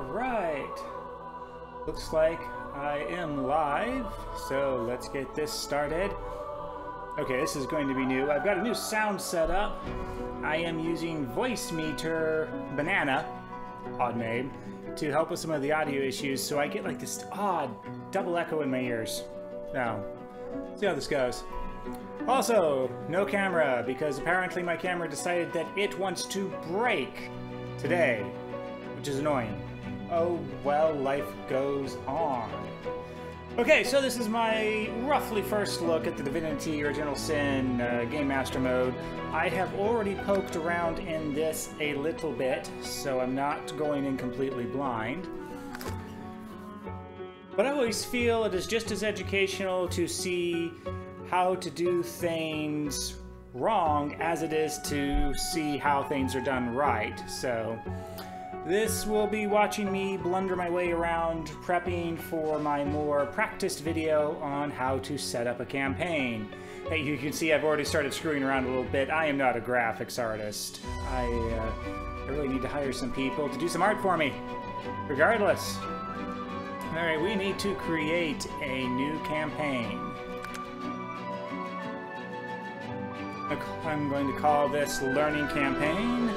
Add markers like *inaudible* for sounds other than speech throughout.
Alright. Looks like I am live, so let's get this started. Okay, this is going to be new. I've got a new sound set up. I am using Voicemeeter Banana, odd name, to help with some of the audio issues, so I get like this odd double echo in my ears. Now, see how this goes. Also, no camera, because apparently my camera decided that it wants to break today, which is annoying. Oh, well, life goes on. Okay, so this is my roughly first look at the Divinity Original Sin uh, Game Master mode. I have already poked around in this a little bit, so I'm not going in completely blind. But I always feel it is just as educational to see how to do things wrong as it is to see how things are done right. So this will be watching me blunder my way around prepping for my more practiced video on how to set up a campaign. Hey, you can see I've already started screwing around a little bit. I am not a graphics artist. I, uh, I really need to hire some people to do some art for me. Regardless. Alright, we need to create a new campaign. I'm going to call this Learning Campaign.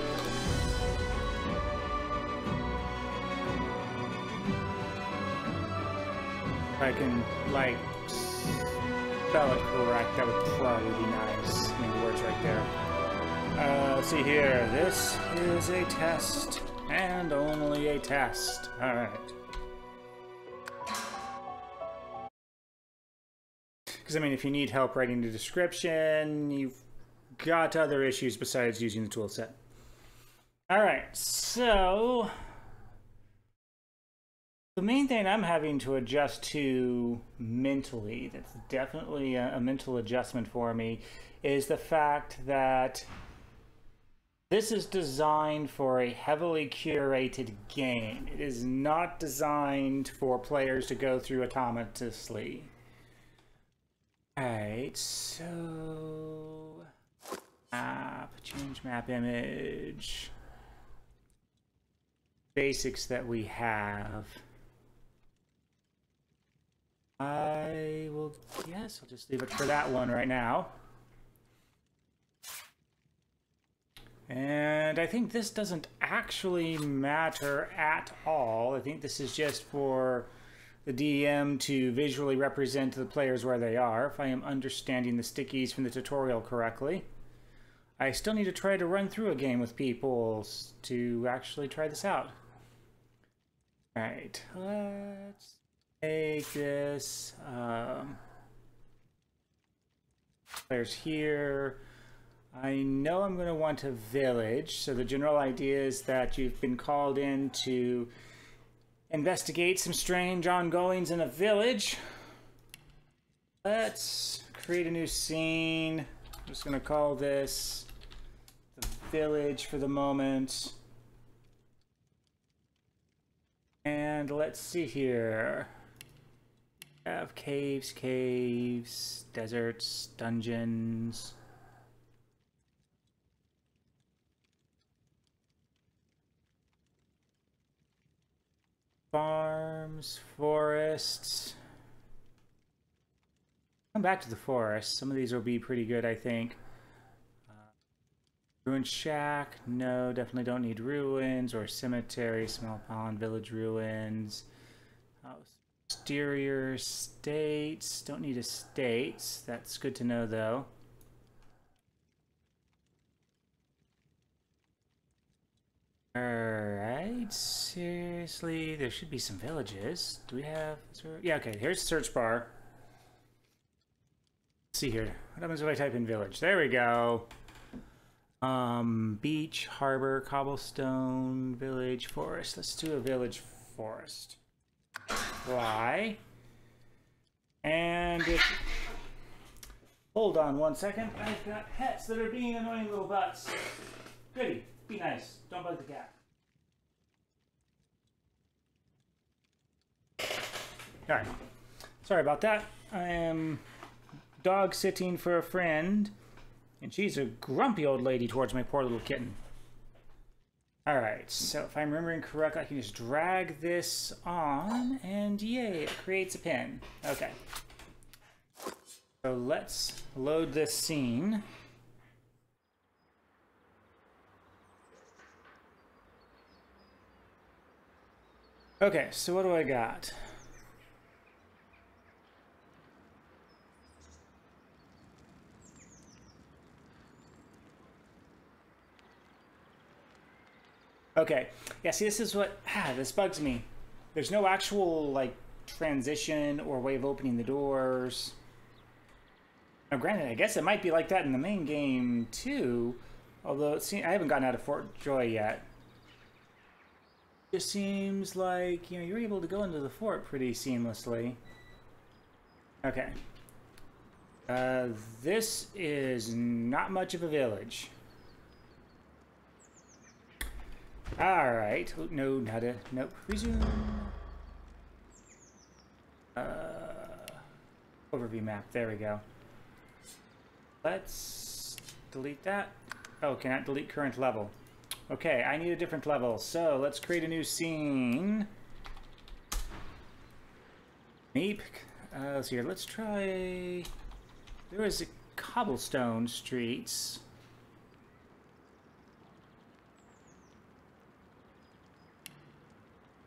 I can, like, spell it correct, that would probably be nice. I mean, the words right there. Uh, let's see here. This is a test, and only a test. Alright. Because, I mean, if you need help writing the description, you've got other issues besides using the tool set. All right, so the main thing I'm having to adjust to mentally, that's definitely a, a mental adjustment for me, is the fact that this is designed for a heavily curated game. It is not designed for players to go through autonomously. Alright, so map, change map image, basics that we have. I will, yes, I'll just leave it for that one right now. And I think this doesn't actually matter at all. I think this is just for the DM to visually represent the players where they are, if I am understanding the stickies from the tutorial correctly. I still need to try to run through a game with people to actually try this out. Alright, let's take this. Um, players here. I know I'm going to want a village, so the general idea is that you've been called in to investigate some strange ongoings in a village. Let's create a new scene. I'm just going to call this the village for the moment. And let's see here. Have caves, caves, deserts, dungeons. Farms, forests. Come back to the forest. Some of these will be pretty good, I think. Uh, ruined shack. No, definitely don't need ruins or cemetery. Small pond, village ruins. Exterior states. Don't need a estates. That's good to know, though. Alright, seriously, there should be some villages. Do we have... Yeah, okay, here's search bar. Let's see here. What happens if I type in village? There we go. Um, beach, harbor, cobblestone, village, forest. Let's do a village forest. Why? And if... Hold on one second. I've got pets that are being annoying little butts. Goody. Be nice. Don't bug the cat. Alright. Sorry about that. I am dog sitting for a friend, and she's a grumpy old lady towards my poor little kitten. Alright, so if I'm remembering correctly, I can just drag this on, and yay, it creates a pin. Okay. So let's load this scene. Okay, so what do I got? Okay. Yeah, see, this is what... Ah, this bugs me. There's no actual, like, transition or way of opening the doors. Now, granted, I guess it might be like that in the main game, too. Although, see, I haven't gotten out of Fort Joy yet. It seems like, you know, you're able to go into the fort pretty seamlessly. Okay. Uh, this is not much of a village. All right. Oh, no, not a. Nope. Resume. Uh, overview map. There we go. Let's delete that. Oh, cannot delete current level. Okay, I need a different level. So let's create a new scene. Meep. Uh, let's see here. Let's try. There is a cobblestone streets.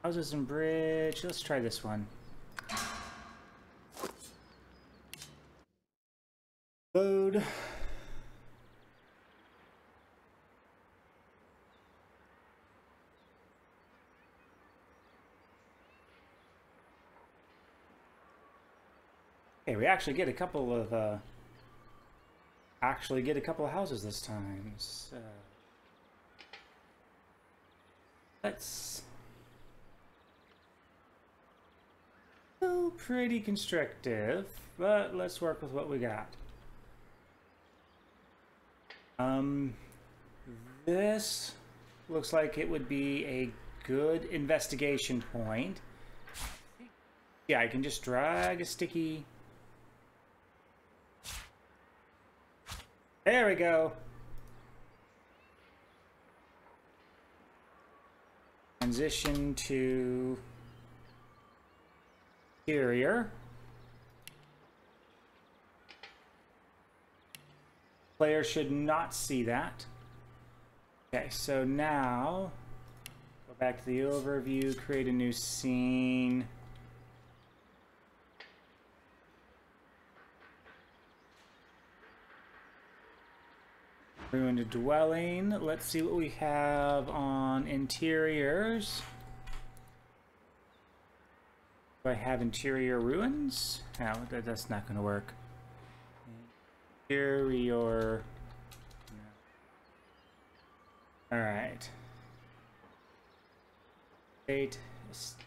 Houses and bridge. Let's try this one. Load. Okay, we actually get a couple of, uh, actually get a couple of houses this time. So, let's Still pretty constrictive, but let's work with what we got. Um, this looks like it would be a good investigation point. Yeah, I can just drag a sticky... There we go. Transition to Interior. Player should not see that. Okay, so now go back to the overview, create a new scene. Ruined dwelling. Let's see what we have on interiors. Do I have interior ruins? No, that, that's not going to work. Interior... No. Alright. State, state,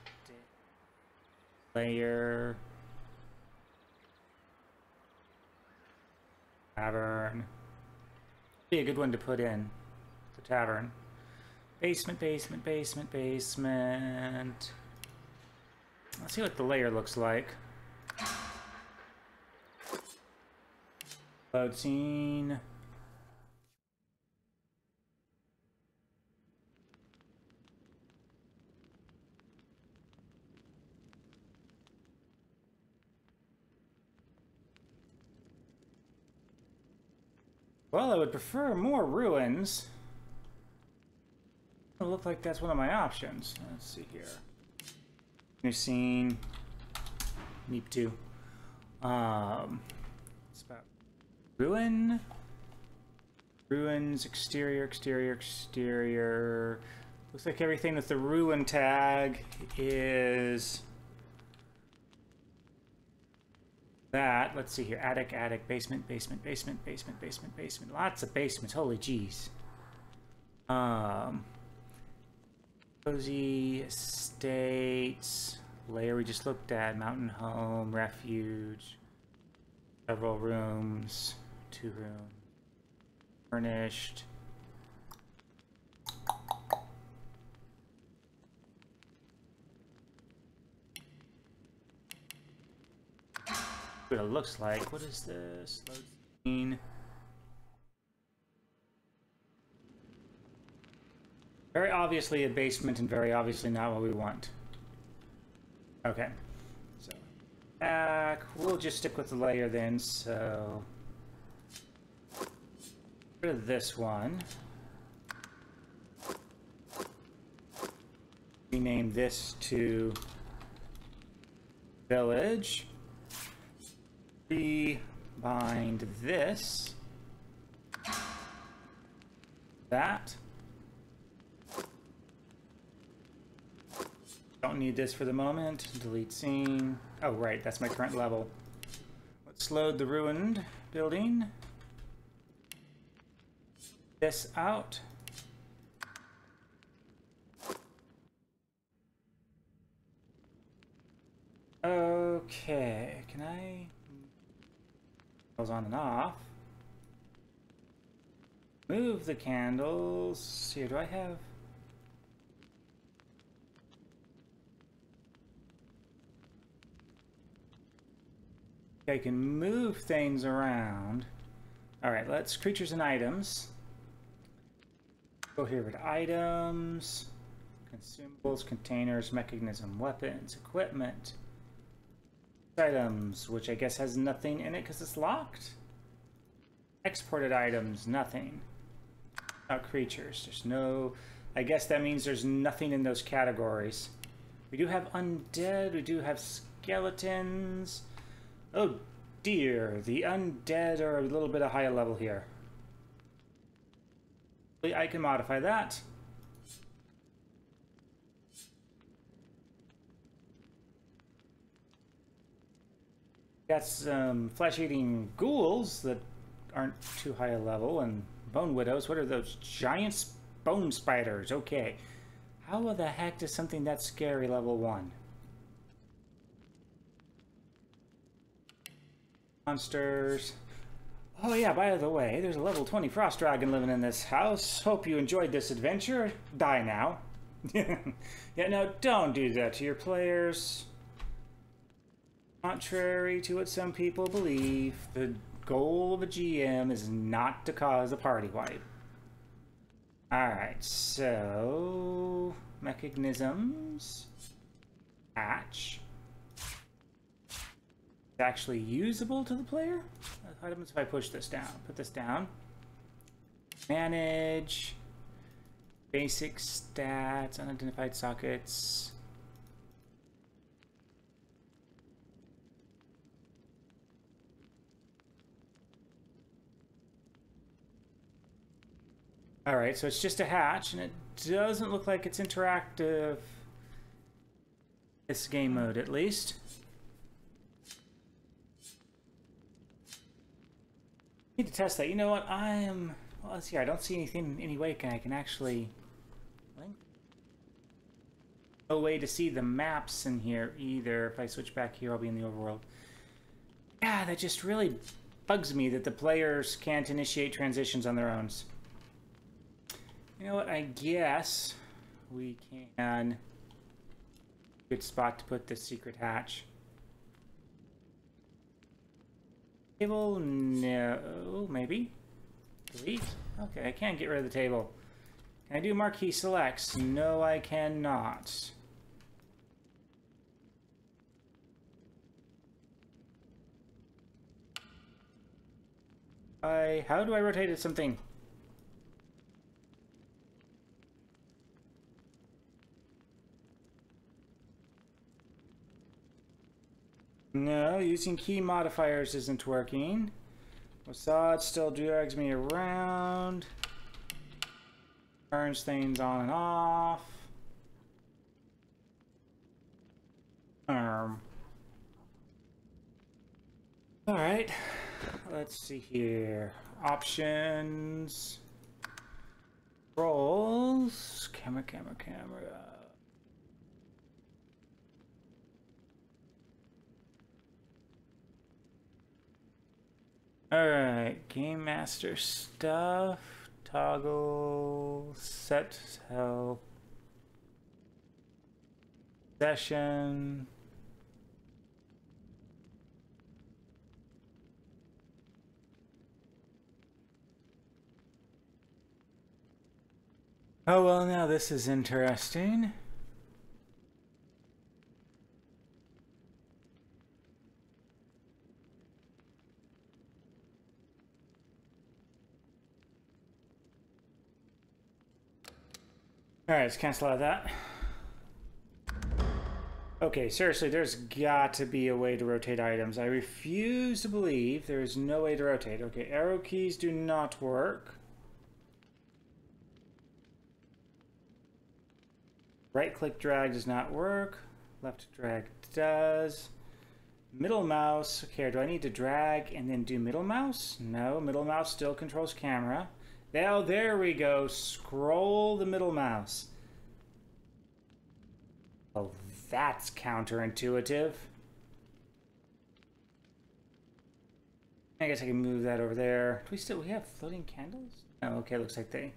layer, tavern. Be a good one to put in. The tavern. Basement, basement, basement, basement. Let's see what the layer looks like. Load scene. Well, I would prefer more ruins. It look like that's one of my options. Let's see here. New scene. Meep 2. Um, it's about ruin. Ruins, exterior, exterior, exterior. Looks like everything with the ruin tag is that. Let's see here. Attic, attic, basement, basement, basement, basement, basement, basement. Lots of basements. Holy jeez. Um, Cozy Estates, layer we just looked at, mountain home, refuge, several rooms, two rooms, furnished. What it looks like. What is this? Load scene. Very obviously a basement and very obviously not what we want. Okay. So, back. We'll just stick with the layer then, so... Rid of this one. Rename this to village. Rebind this. That. Don't need this for the moment. Delete scene. Oh, right, that's my current level. Let's load the ruined building. This out. Okay, can I... Goes on and off. Move the candles. Here, do I have... I can move things around. All right, let's creatures and items. Go here with items, consumables, containers, mechanism, weapons, equipment, items, which I guess has nothing in it because it's locked. Exported items, nothing. Out creatures, there's no... I guess that means there's nothing in those categories. We do have undead, we do have skeletons. Oh dear, the undead are a little bit of higher level here. I can modify that. Got some flesh-eating ghouls that aren't too high a level, and bone widows. What are those? Giant bone spiders. Okay. How the heck does something that scary level 1? Monsters. Oh yeah, by the way, there's a level 20 frost dragon living in this house. Hope you enjoyed this adventure. Die now. *laughs* yeah, no, don't do that to your players. Contrary to what some people believe, the goal of a GM is not to cause a party wipe. Alright, so... Mechanisms. Hatch actually usable to the player? Happens if I push this down? Put this down. Manage. Basic stats, unidentified sockets. Alright, so it's just a hatch, and it doesn't look like it's interactive. This game mode, at least. Need to test that. You know what? I am... Well, let's see. I don't see anything any way can I can actually... No way to see the maps in here either. If I switch back here, I'll be in the overworld. Yeah, that just really bugs me that the players can't initiate transitions on their own. You know what? I guess we can... Good spot to put the secret hatch. Table? No, maybe. Delete? Okay, I can't get rid of the table. Can I do marquee selects? No, I cannot. I... How do I rotate something? No, using key modifiers isn't working. Mossad still drags me around. Turns things on and off. Um. Alright. Let's see here. Options. Rolls. Camera, camera, camera. Alright, Game Master stuff. Toggle, set help, session. Oh, well, now this is interesting. Alright, let's cancel out that. Okay, seriously, there's got to be a way to rotate items. I refuse to believe there is no way to rotate. Okay, arrow keys do not work. Right click drag does not work. Left drag does. Middle mouse. Okay, do I need to drag and then do middle mouse? No, middle mouse still controls camera. Now, there we go. Scroll the middle mouse. Oh, that's counterintuitive. I guess I can move that over there. Do we still we have floating candles? Oh, okay, looks like they.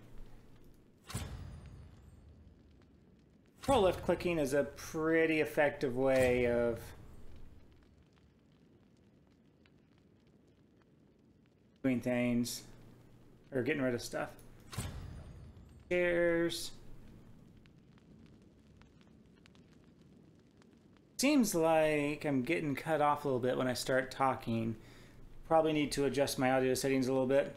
Pro left clicking is a pretty effective way of doing things or getting rid of stuff. Chairs. Seems like I'm getting cut off a little bit when I start talking. Probably need to adjust my audio settings a little bit.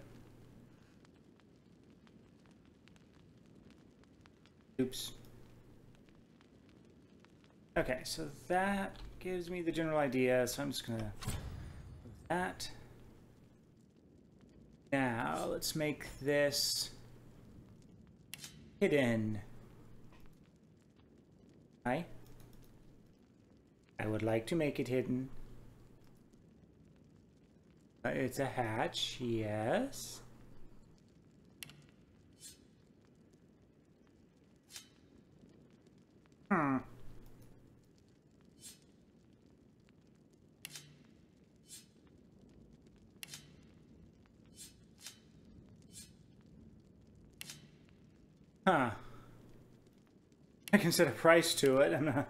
Oops. Okay, so that gives me the general idea, so I'm just gonna that. Now, let's make this hidden. Hi. I would like to make it hidden. Uh, it's a hatch, yes. Hmm. Huh. I can set a price to it. I'm not, uh,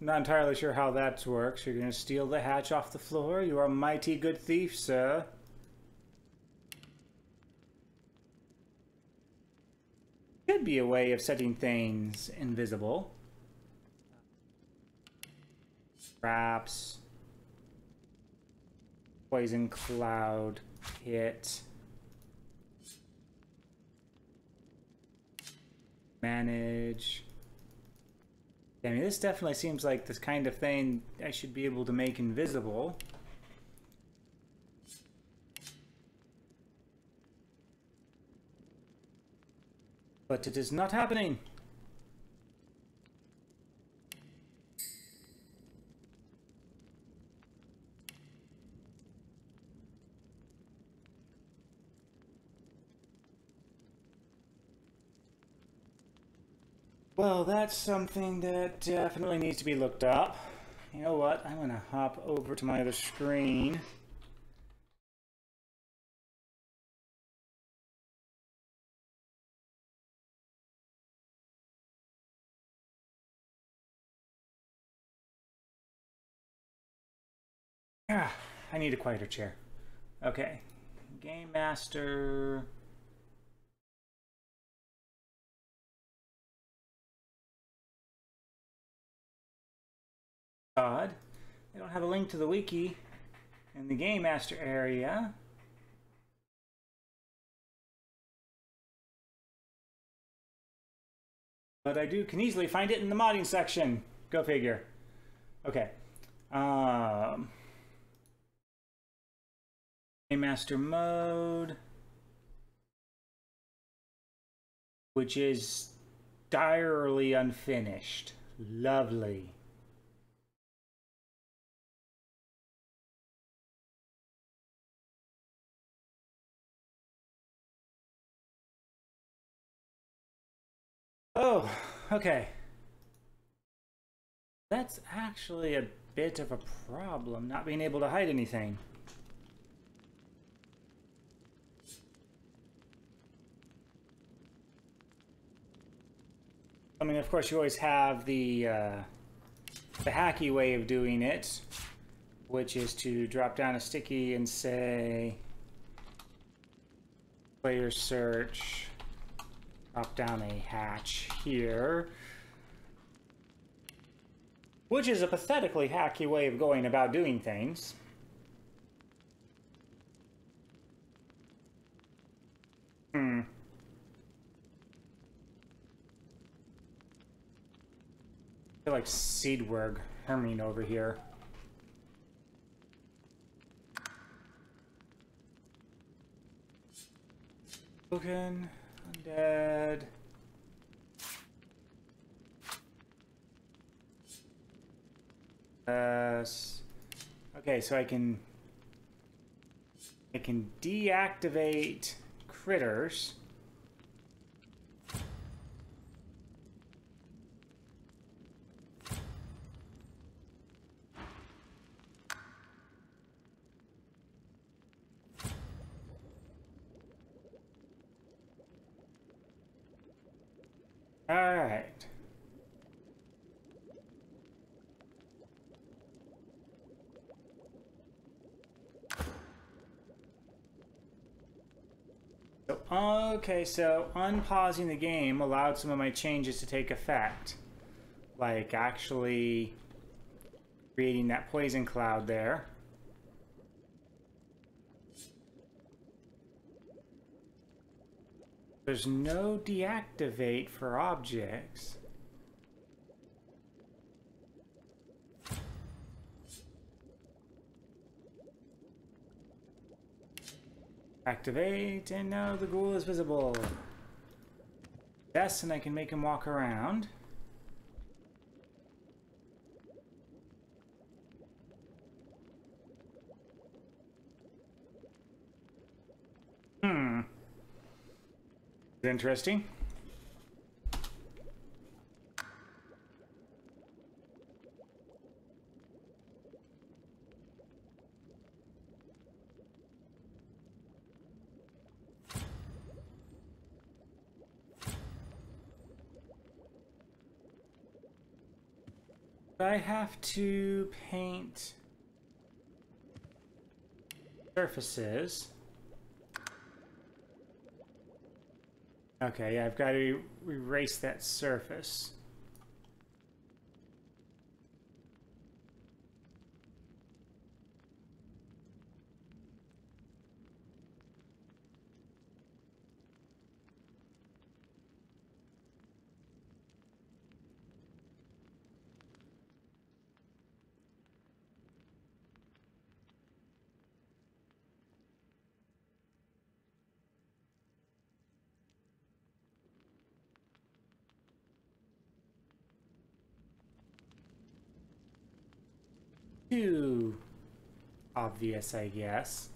not entirely sure how that works. You're going to steal the hatch off the floor? You are a mighty good thief, sir. Could be a way of setting things invisible. Traps. Poison cloud hit. Manage. I mean, this definitely seems like this kind of thing I should be able to make invisible. But it is not happening. Well, that's something that definitely needs to be looked up. You know what? I'm going to hop over to my other screen. Ah, I need a quieter chair. Okay. Game Master... odd. They don't have a link to the wiki in the Game Master area. But I do can easily find it in the modding section. Go figure. Okay. Um, Game Master mode, which is direly unfinished. Lovely. Oh, okay. That's actually a bit of a problem, not being able to hide anything. I mean, of course, you always have the, uh, the hacky way of doing it, which is to drop down a sticky and say, player search drop down a hatch here. Which is a pathetically hacky way of going about doing things. Hmm. I feel like Seedwurg Herming over here. Token, undead. Uh, okay, so I can I can deactivate critters. All right. So, okay, so unpausing the game allowed some of my changes to take effect. Like actually creating that poison cloud there. There's no deactivate for objects. Activate, and now the ghoul is visible. Yes, and I can make him walk around. Hmm. Interesting. I have to paint surfaces. Okay, yeah, I've got to erase that surface. Too obvious, I guess.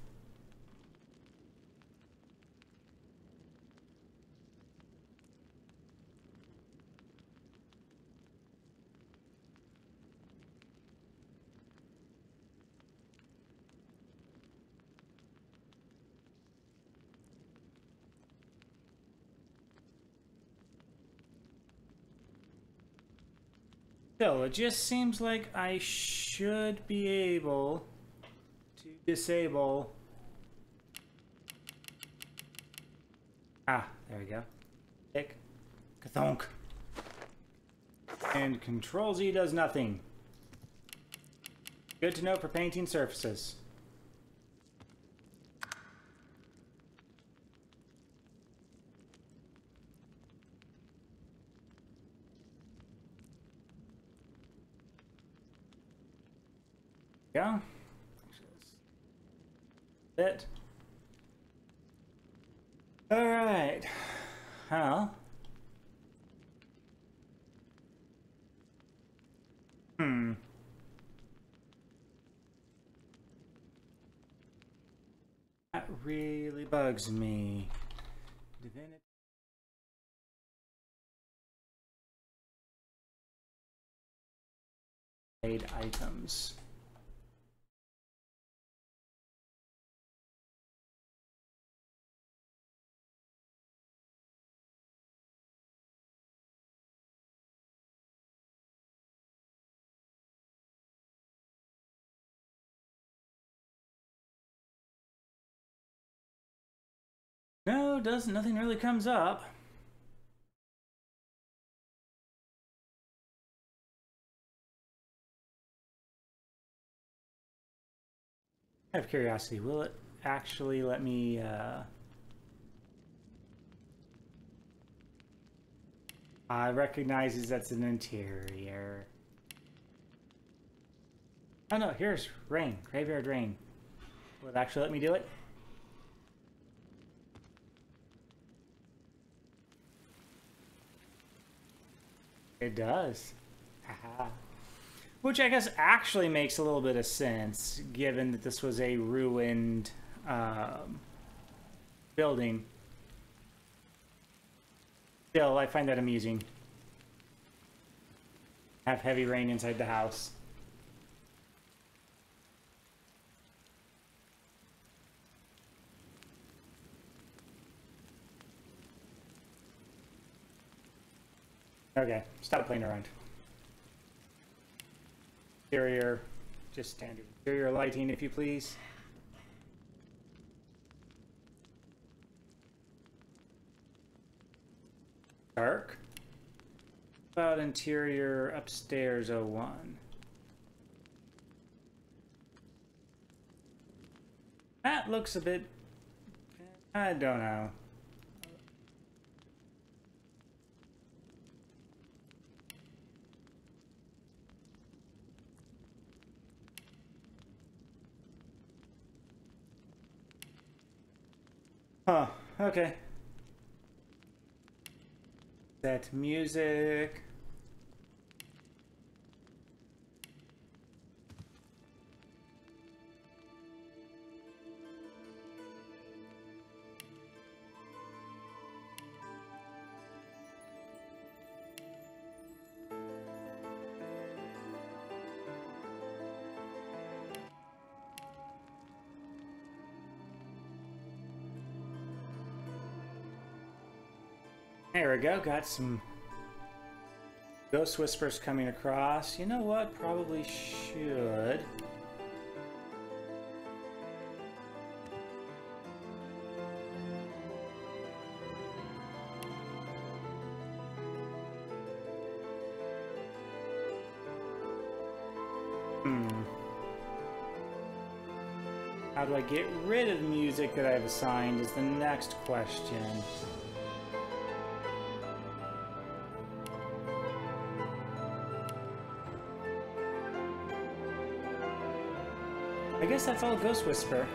Still, it just seems like I should be able to disable... Ah, there we go. Tick. Kathonk. And Control Z does nothing. Good to know for painting surfaces. Go. It. All right. Well. Hmm. That really bugs me. Divinity. items. No, does nothing really comes up. I have curiosity, will it actually let me uh, I recognizes that's an interior. Oh no, here's rain, graveyard rain. Will it actually let me do it? It does. Which I guess actually makes a little bit of sense, given that this was a ruined um, building. Still, I find that amusing. Have heavy rain inside the house. Okay, stop playing around. Interior, just standard interior lighting, if you please. Dark. About interior upstairs 01. That looks a bit... I don't know. Huh, okay. That music. We go, got some ghost whispers coming across. You know what? Probably should. Hmm. How do I get rid of music that I've assigned is the next question. Guess that's all Ghost Whisper.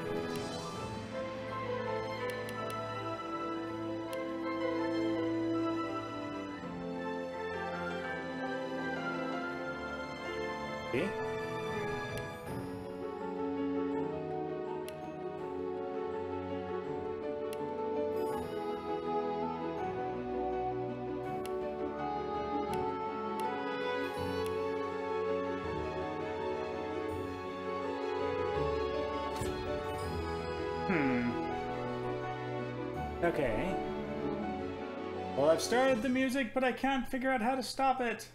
Okay. Okay. Well, I've started the music, but I can't figure out how to stop it.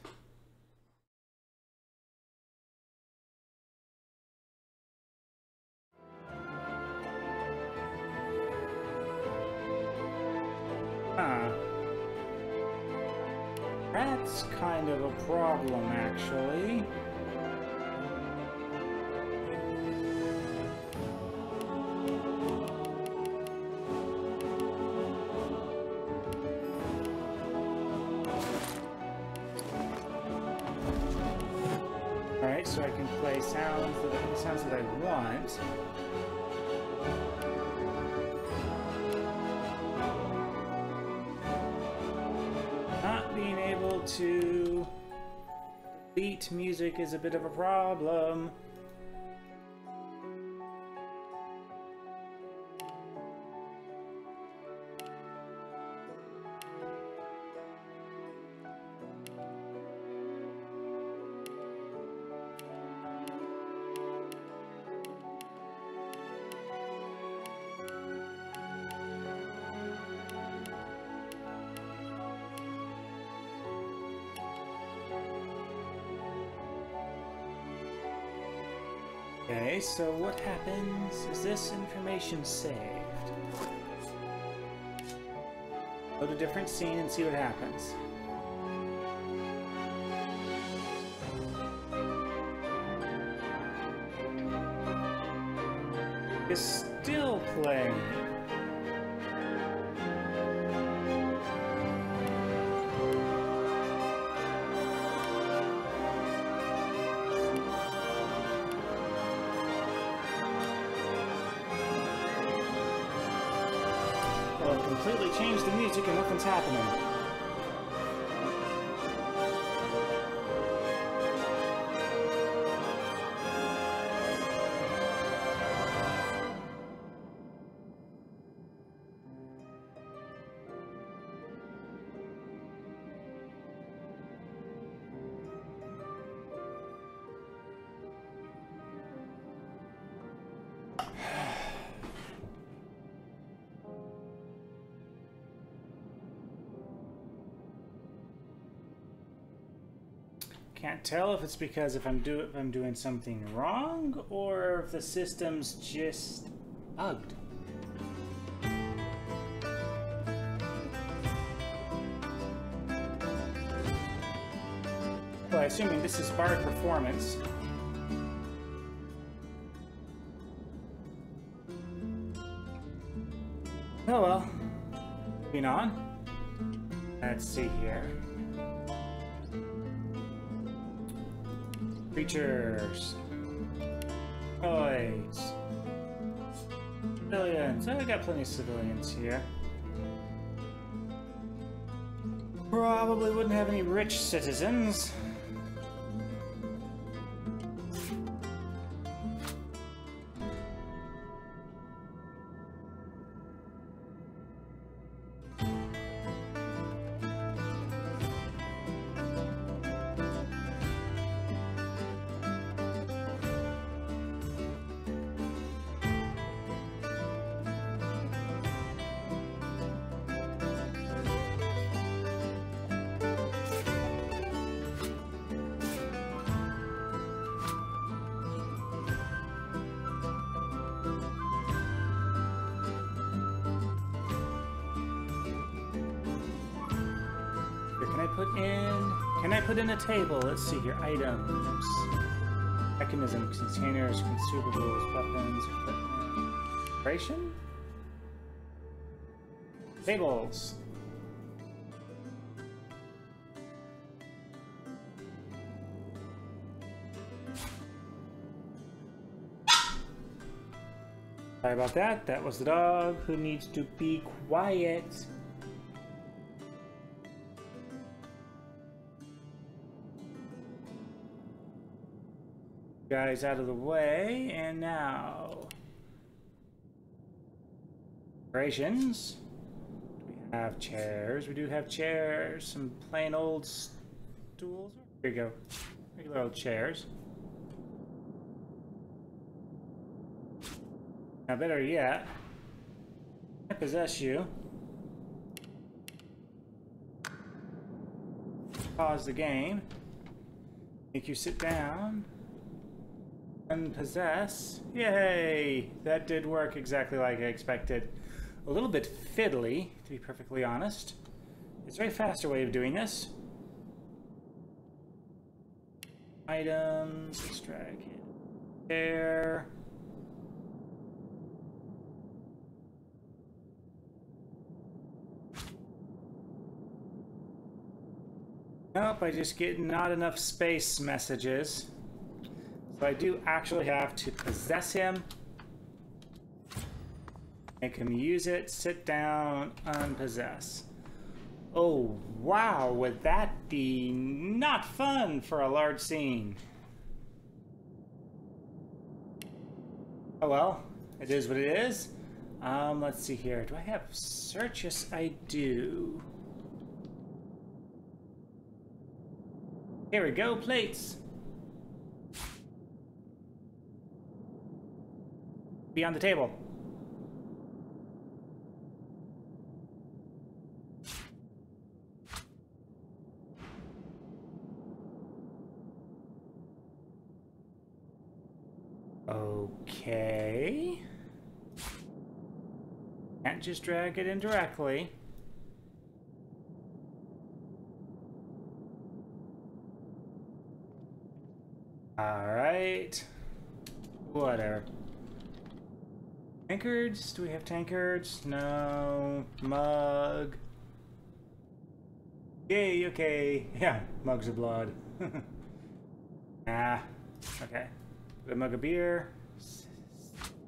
A bit of a problem. Okay, so what happens? Is this information saved? Go to a different scene and see what happens. is still playing. Changed the music and nothing's happening. Tell if it's because if I'm do if I'm doing something wrong or if the system's just bugged. Well, assuming this is Bard Performance. Oh well. Moving on. Let's see here. Creatures. Toys. Civilians. Oh, I got plenty of civilians here. Probably wouldn't have any rich citizens. Put in... Can I put in a table? Let's see here. Items. Mechanisms, containers, consumables, weapons, equipment. Decoration? Tables. Sorry about that. That was the dog who needs to be quiet. Guys out of the way, and now... Decorations. We have chairs. We do have chairs. Some plain old stools. Here you go. Regular old chairs. Now, better yet, I possess you. Pause the game. Make you sit down. Unpossess. Yay! That did work exactly like I expected. A little bit fiddly, to be perfectly honest. It's a very faster way of doing this. Items, extract there. Nope, I just get not enough space messages. So I do actually have to possess him. Make him use it, sit down, unpossess. Oh, wow, would that be not fun for a large scene? Oh well, it is what it is. Um, let's see here. Do I have search? Yes, I do. Here we go, plates. Be on the table. Okay. Can't just drag it in directly. All right. Whatever. Tankards? Do we have tankards? No. Mug. Yay, okay. *laughs* Yeah, mugs of blood. *laughs* ah, okay. A mug of beer.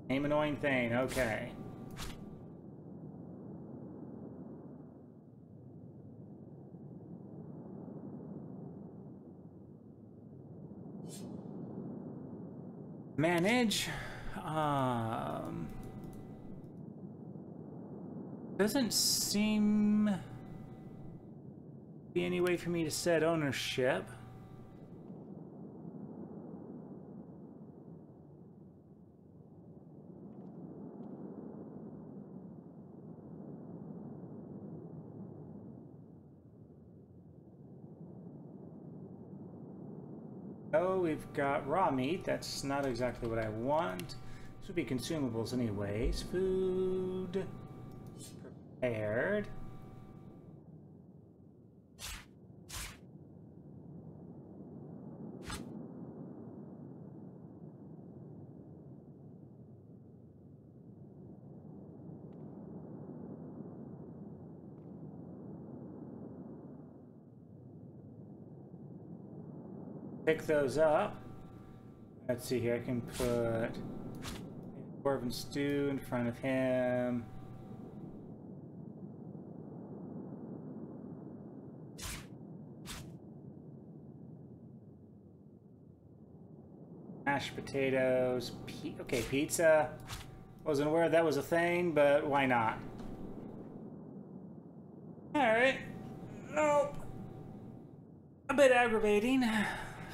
Same annoying thing, okay. Manage. Um, doesn't seem be any way for me to set ownership. Oh, we've got raw meat. That's not exactly what I want. This would be consumables anyways. Food prepared. pick those up. Let's see here, I can put Dwarven Stew in front of him. Mashed potatoes. okay, pizza. Wasn't aware that was a thing, but why not? Alright. Oh. A bit aggravating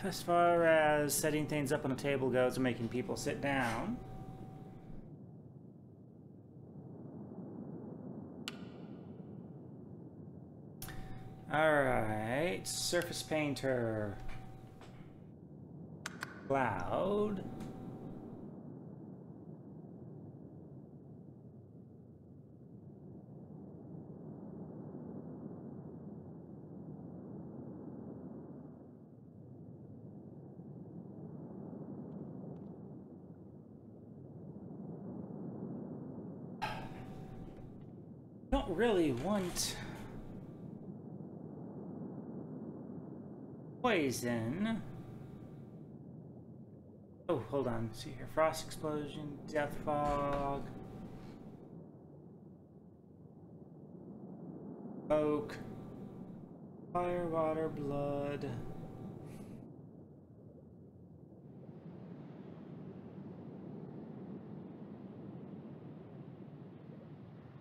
as far as setting things up on a table goes and making people sit down. Alright, surface painter. Cloud. don't really want poison. Oh, hold on. Let's see here. Frost explosion, death fog. Oak. Fire, water, blood.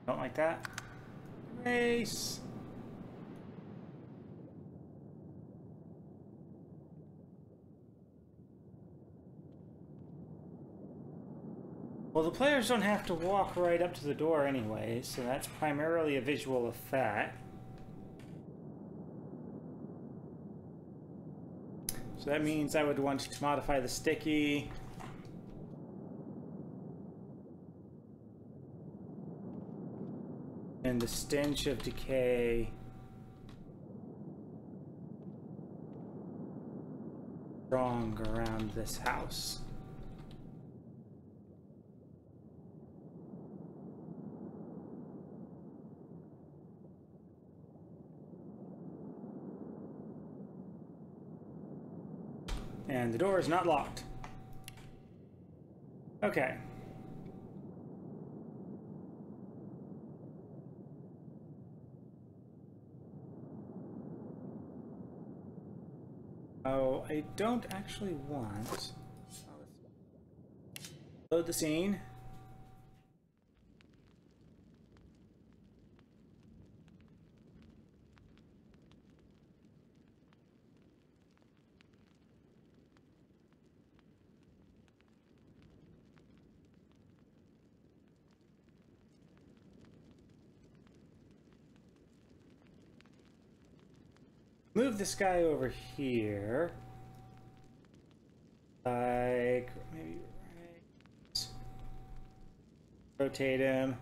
Don't like that. Race. Well, the players don't have to walk right up to the door anyway, so that's primarily a visual effect. So that means I would want to modify the sticky. And the stench of decay. Strong around this house. And the door is not locked. Okay. Oh, I don't actually want... Oh, Load the scene. Move this guy over here. Like, maybe right. Rotate him.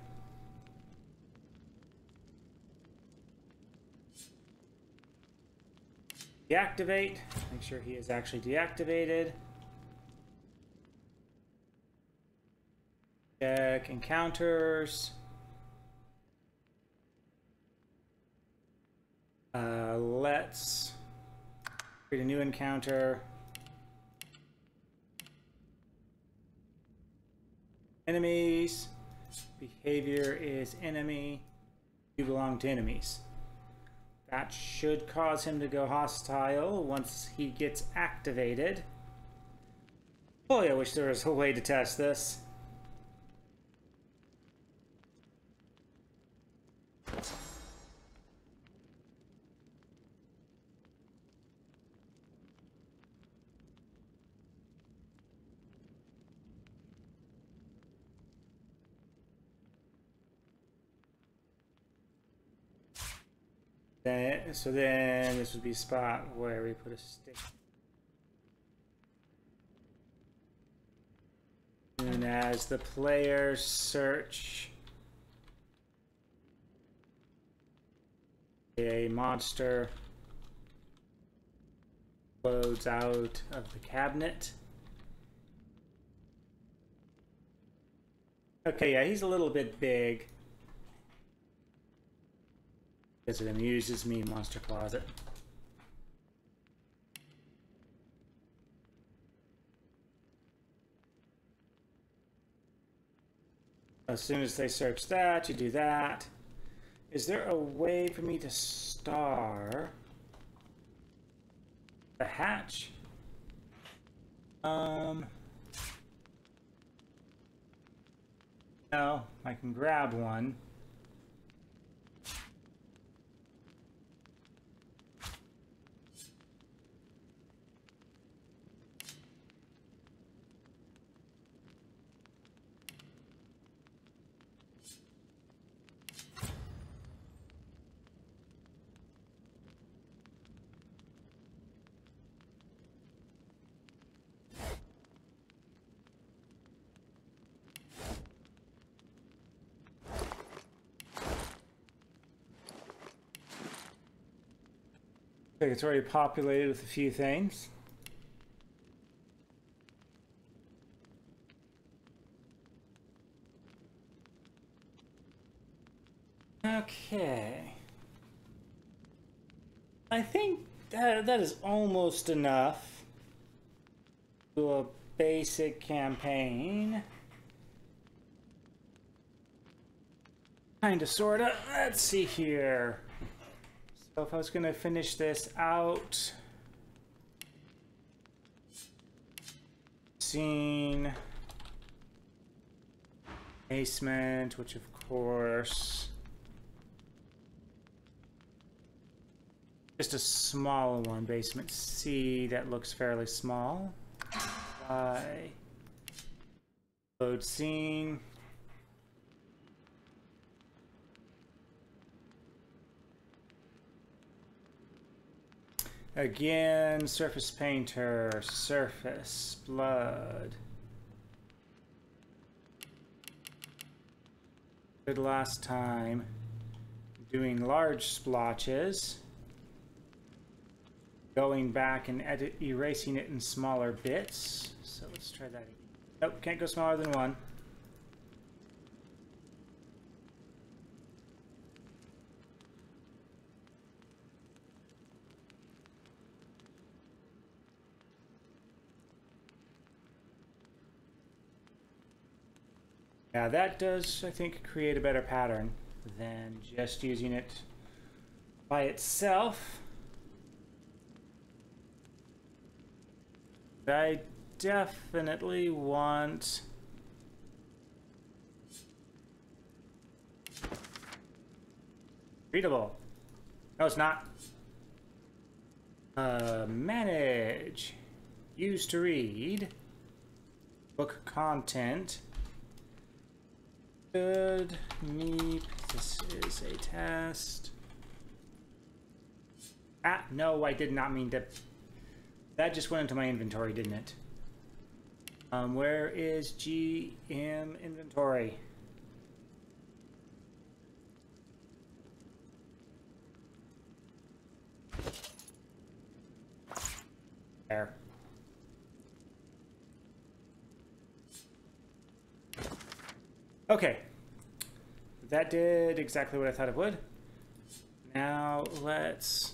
Deactivate. Make sure he is actually deactivated. Check. encounters. Uh, let's create a new encounter. Enemies. Behavior is enemy. You belong to enemies. That should cause him to go hostile once he gets activated. Boy, I wish there was a way to test this. So then this would be a spot where we put a stick. And as the players search a monster loads out of the cabinet. Okay, yeah, he's a little bit big. Because it amuses me, Monster Closet. As soon as they search that, you do that. Is there a way for me to star the hatch? Um... No, I can grab one. Think it's already populated with a few things. Okay. I think that, that is almost enough to a basic campaign. Kinda, sorta. Let's see here. So if I was going to finish this out, scene, basement, which of course, just a small one, basement C, that looks fairly small. Load scene. Again, surface painter, surface, blood. Good last time. Doing large splotches. Going back and edit, erasing it in smaller bits. So let's try that again. Nope, can't go smaller than one. Now that does, I think, create a better pattern than just using it by itself. I definitely want readable. No, it's not. Uh, manage. Use to read. Book content. Good. Meep. This is a test. Ah, no, I did not mean to... That just went into my inventory, didn't it? Um, where is GM inventory? There. Okay. That did exactly what I thought it would. Now let's...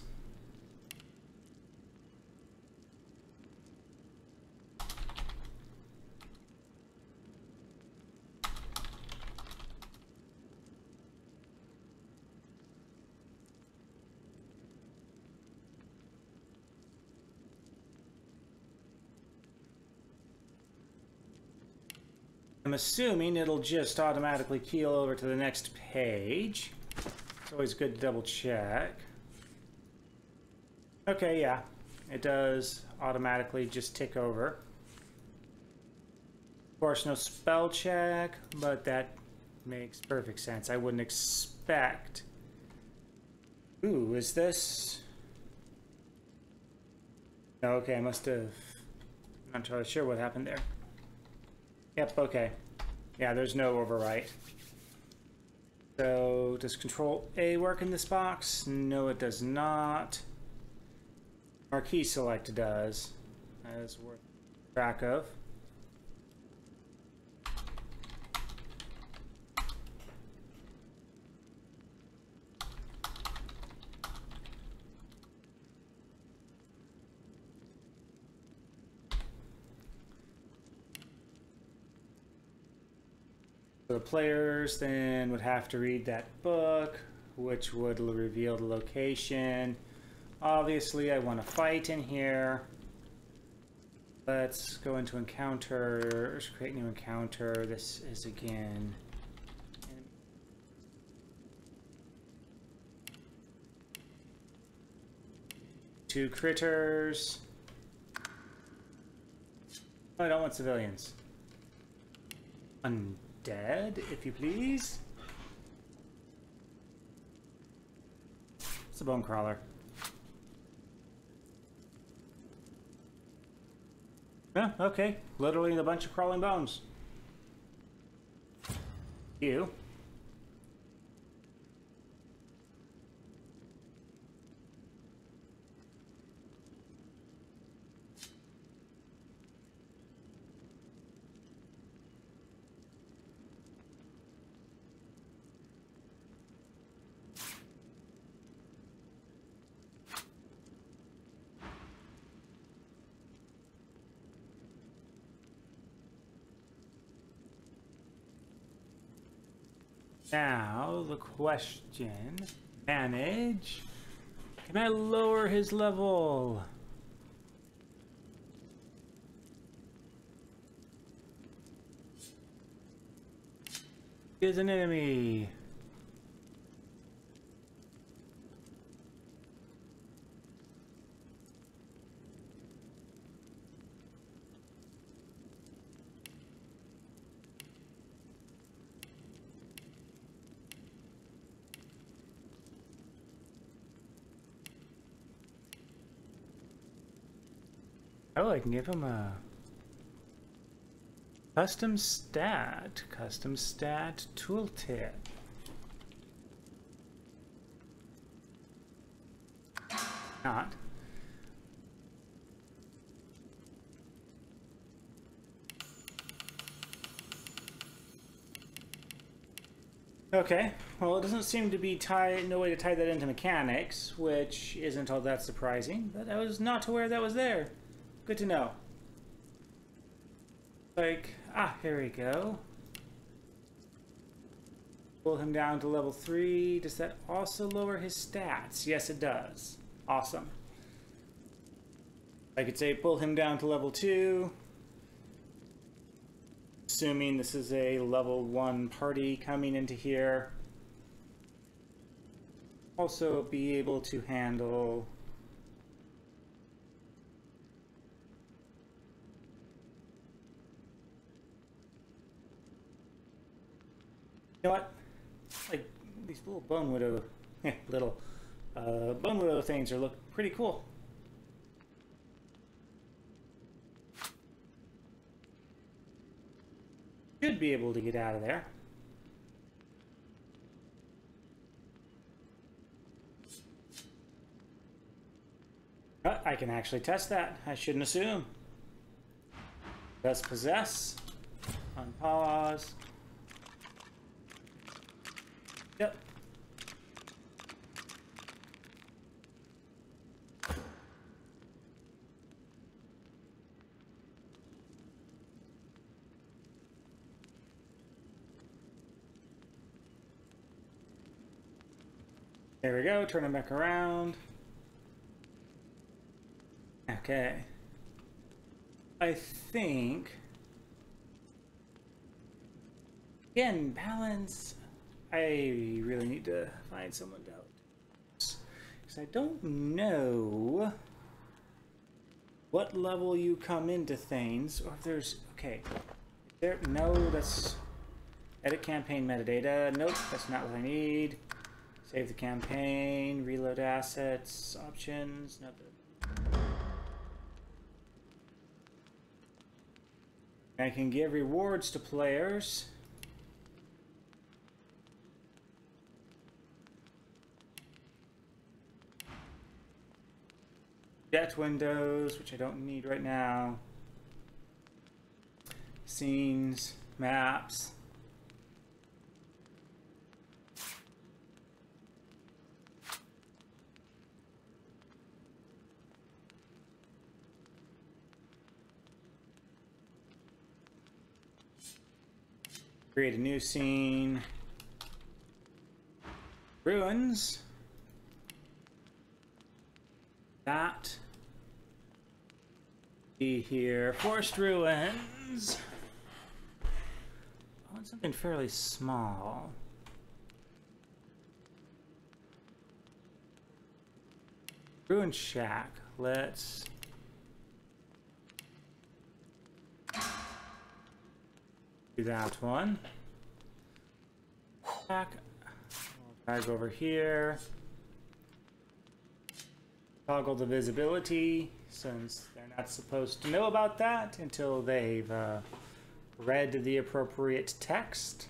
I'm assuming it'll just automatically keel over to the next page. It's always good to double check. Okay, yeah. It does automatically just tick over. Of course, no spell check, but that makes perfect sense. I wouldn't expect... Ooh, is this... Okay, I must have... I'm not entirely sure what happened there. Yep, okay. Yeah, there's no overwrite. So, does Control A work in this box? No, it does not. Marquee Select does. That is worth track of. The players then would have to read that book, which would reveal the location. Obviously, I want to fight in here. Let's go into encounters, create new encounter. This is again... Two critters. Oh, I don't want civilians. Dead, if you please. It's a bone crawler. Yeah, okay. Literally a bunch of crawling bones. You. Now, the question, manage. Can I lower his level? Is an enemy. Oh, I can give him a custom stat, custom stat tooltip. Not. Okay, well it doesn't seem to be tie no way to tie that into mechanics, which isn't all that surprising, but I was not aware that was there. Good to know. Like, ah, here we go. Pull him down to level 3. Does that also lower his stats? Yes, it does. Awesome. I could say pull him down to level 2. Assuming this is a level 1 party coming into here. Also be able to handle know what? Like these little bone widow, *laughs* little uh, bone widow things are look pretty cool. Should be able to get out of there. But I can actually test that. I shouldn't assume. Let's possess. Unpause. There we go, turn them back around. Okay. I think... Again, balance... I really need to find someone to help. Because I don't know what level you come into things, or if there's... Okay. There... No, that's... Edit campaign metadata. Nope, that's not what I need. Save the campaign, reload assets, options, nothing. I can give rewards to players. Get windows, which I don't need right now. Scenes, maps. Create a new scene. Ruins. That. Be here. Forest ruins. I want something fairly small. Ruin shack. Let's do that one. Back. Drag over here. Toggle the visibility, since they're not supposed to know about that until they've uh, read the appropriate text.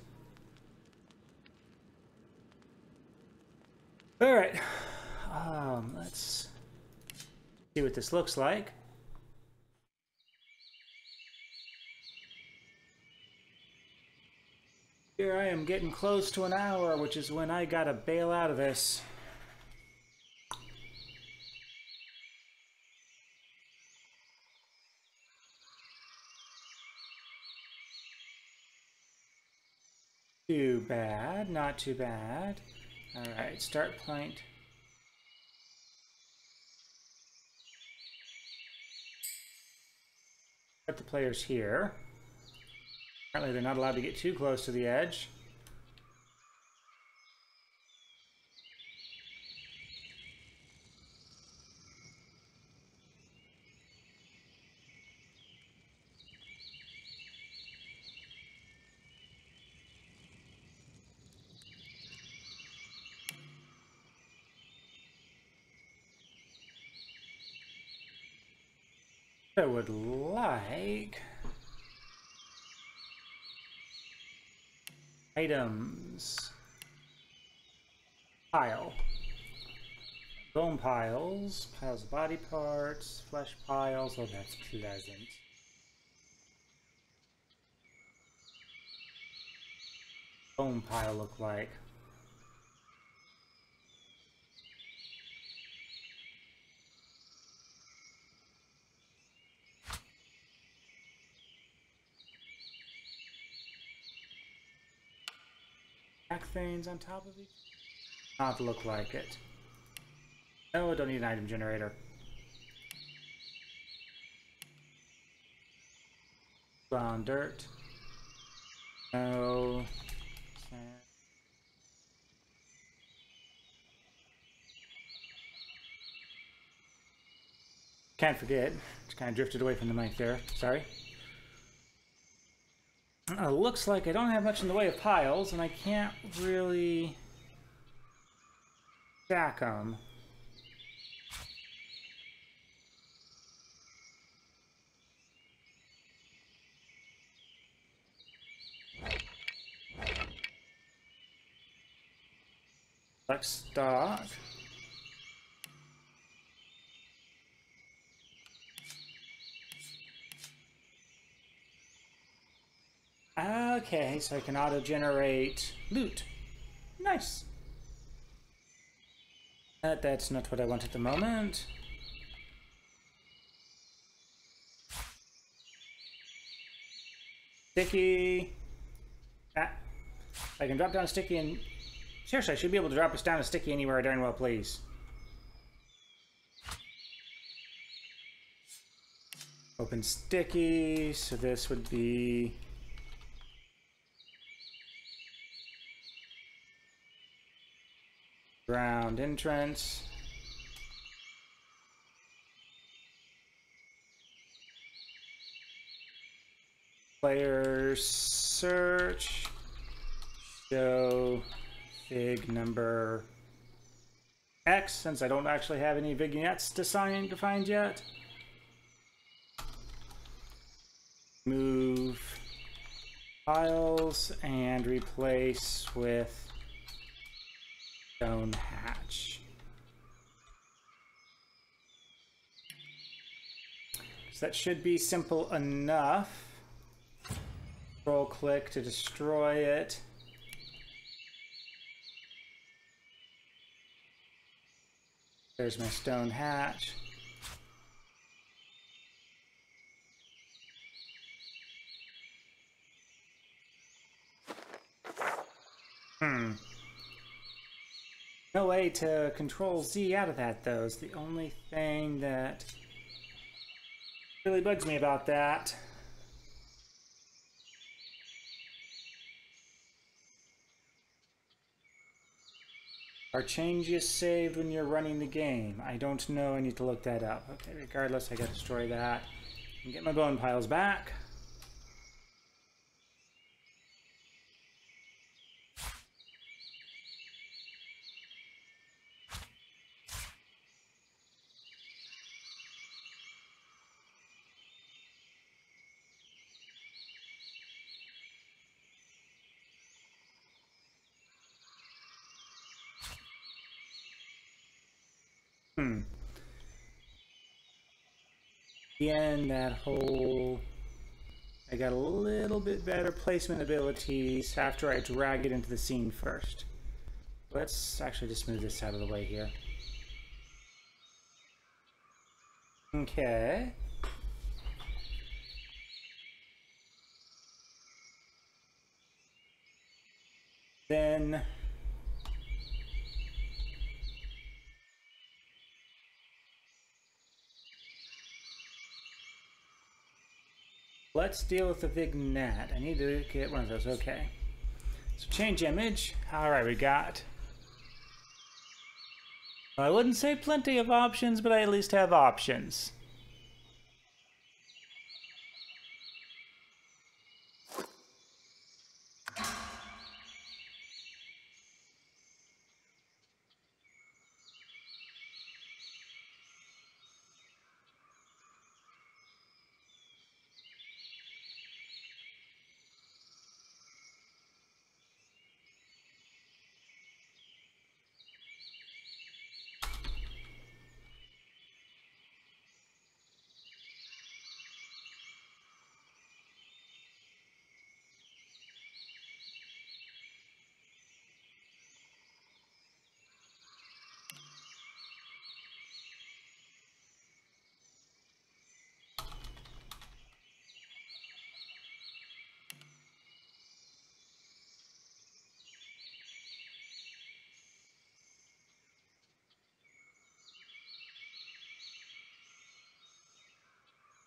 All right, um, let's see what this looks like. Here I am getting close to an hour, which is when I gotta bail out of this. Too bad, not too bad. Alright, start point. Put the players here. Apparently they're not allowed to get too close to the edge. I would like Items. Pile. Bone piles. Piles of body parts. Flesh piles. Oh, that's pleasant. Bone pile look like? Veins on top of each? Not look like it. No, I don't need an item generator. Brown dirt. No. Can't forget. Just kind of drifted away from the mic there. Sorry. Uh, looks like I don't have much in the way of piles, and I can't really stack them. Let's start. Okay, so I can auto-generate loot. Nice. That's not what I want at the moment. Sticky. Ah. I can drop down sticky and Seriously, I should be able to drop us down a sticky anywhere I darn well please. Open sticky, so this would be... Ground entrance. Player search. Show Vig number X, since I don't actually have any vignettes to sign to find yet. move files and replace with stone hatch. So that should be simple enough. Control click to destroy it. There's my stone hatch. Hmm. No way to control Z out of that, though, is the only thing that really bugs me about that. Are changes saved when you're running the game? I don't know. I need to look that up. Okay, regardless, I gotta destroy that and get my bone piles back. Hmm. Again, that whole... I got a little bit better placement abilities after I drag it into the scene first. Let's actually just move this out of the way here. Okay. Then Let's deal with the big vignette. I need to get one of those. Okay. So change image. All right, we got. I wouldn't say plenty of options, but I at least have options.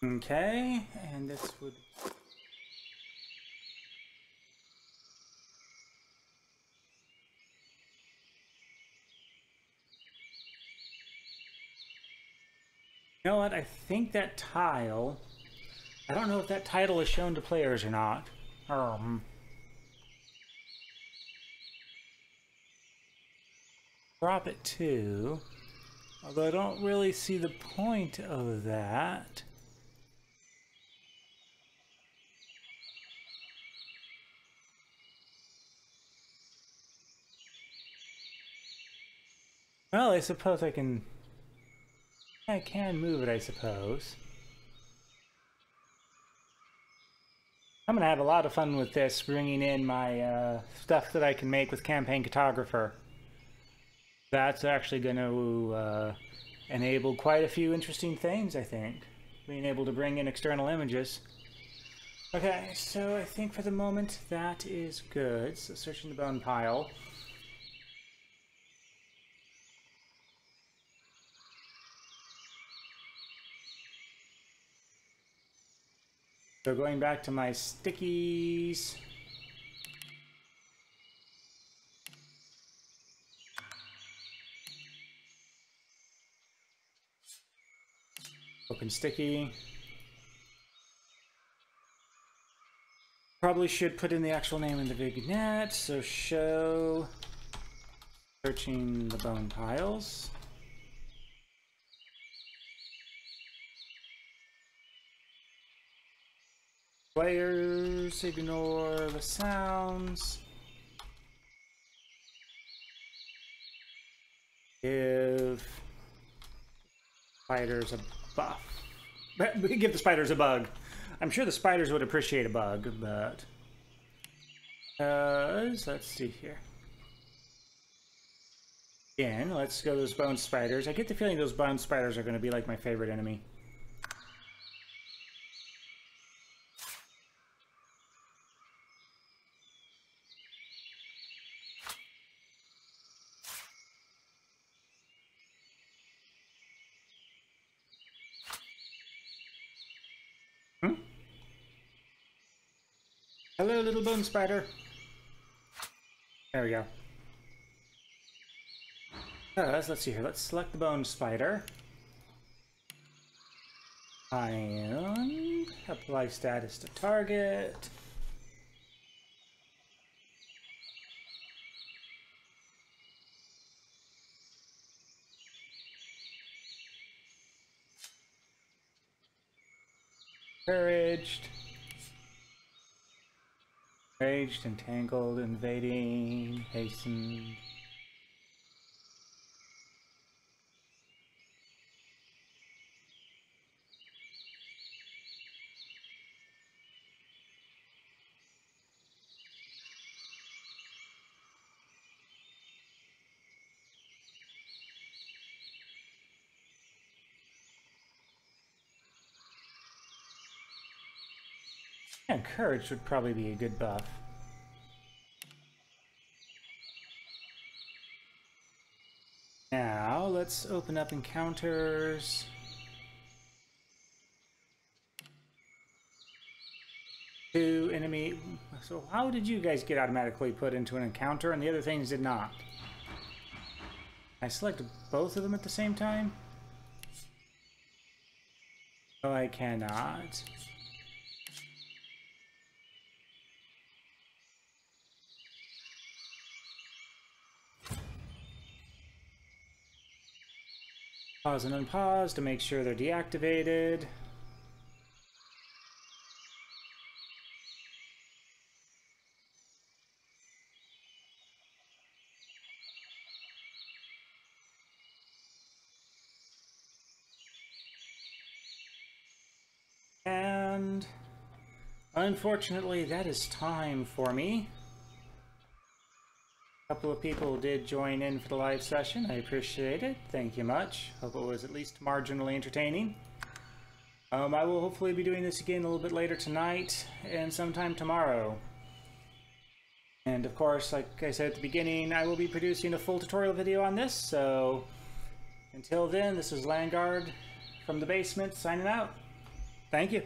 Okay, and this would... You know what, I think that tile... I don't know if that title is shown to players or not. Um... Drop it too. Although I don't really see the point of that. Well, I suppose I can... I can move it, I suppose. I'm to have a lot of fun with this, bringing in my uh, stuff that I can make with Campaign Cartographer. That's actually to uh, enable quite a few interesting things, I think. Being able to bring in external images. Okay, so I think for the moment that is good. So searching the bone pile. So going back to my stickies. Open sticky. Probably should put in the actual name in the vignette. So show searching the bone piles. Players ignore the sounds. Give spiders a buff. *laughs* We give the spiders a bug. I'm sure the spiders would appreciate a bug, but... Uh, let's see here. Again, let's go those bone spiders. I get the feeling those bone spiders are going to be like my favorite enemy. Little bone spider. There we go. Uh, let's see here. Let's select the bone spider. And apply status to target. Encouraged. Raged, entangled, invading, hastened. Yeah, courage would probably be a good buff. Now, let's open up encounters. Two enemy... So how did you guys get automatically put into an encounter and the other things did not? I selected both of them at the same time? Oh, I cannot. Pause and unpause to make sure they're deactivated. And unfortunately, that is time for me couple of people did join in for the live session. I appreciate it. Thank you much. Hope it was at least marginally entertaining. Um, I will hopefully be doing this again a little bit later tonight and sometime tomorrow. And of course, like I said at the beginning, I will be producing a full tutorial video on this, so until then, this is Landguard from the basement signing out. Thank you.